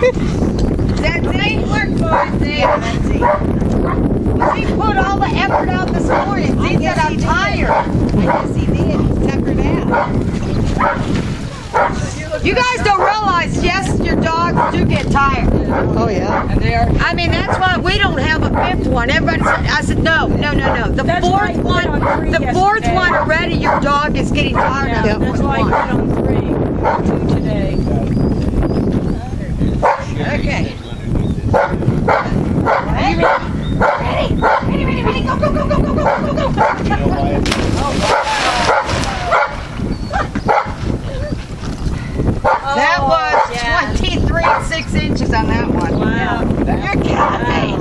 that didn't work for him there, He put all the effort out this morning. He said, I'm tired. I guess he did. He's tuckered out. You guys don't realize, yes, your dogs do get tired. Oh, yeah. And they are. I mean, that's why we don't have a fifth one. Everybody said, I said, no, no, no, no. The that's fourth one, on the fourth one already, your dog is getting tired yeah, of. That's why I put on three. Hey, go, go, go, go, go, go, go, go, go. You know why. That was yeah. 23 6 inches on that one. Wow. Yeah. You're kidding me.